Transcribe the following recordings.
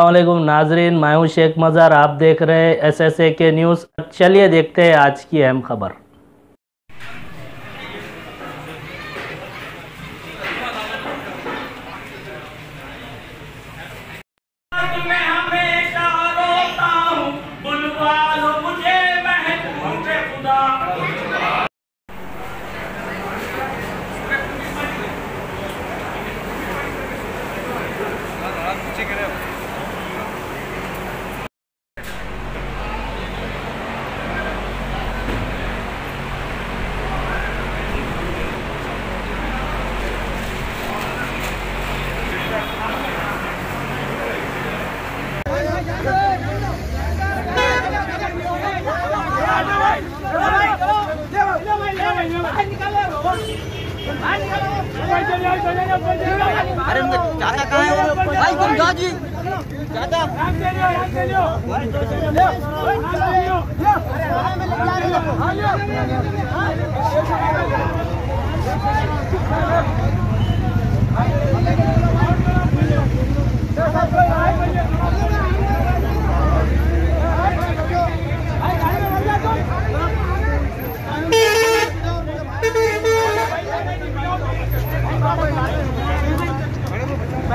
वालेकुम नाजरीन मायू शेख मज़ार, आप देख रहे हैं एस एस ए के न्यूज़। चलिए देखते हैं आज की अहम खबर। अरे उनका चाचा कहाँ है? भाई तुम जाओ जी। चाचा।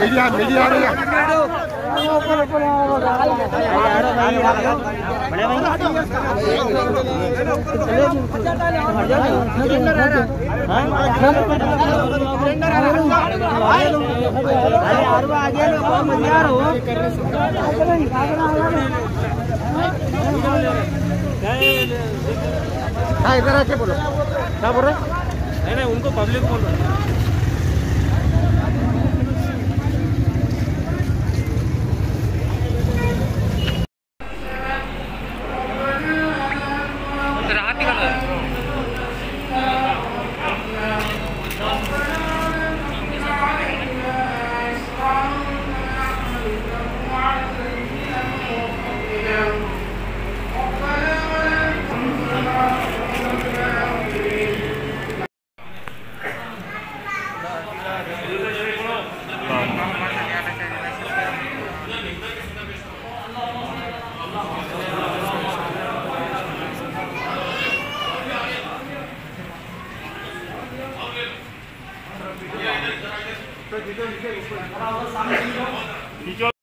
मीडिया मीडिया हाँ इधर आके बोलो। क्या बोल रहे? नहीं नहीं उनको पब्लिक बोल रहा है। आज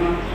Amen.